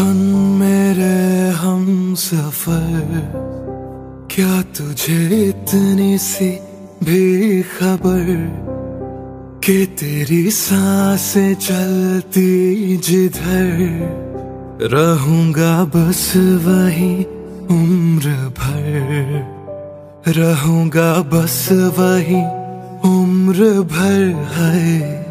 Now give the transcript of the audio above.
सुन मेरे हम सफ़र, क्या तुझे इतनी सी भी खबर कि तेरी साँसें चलती जिधर? रहूँगा बस वही उम्र भर, रहूँगा बस वही उम्र भर, है।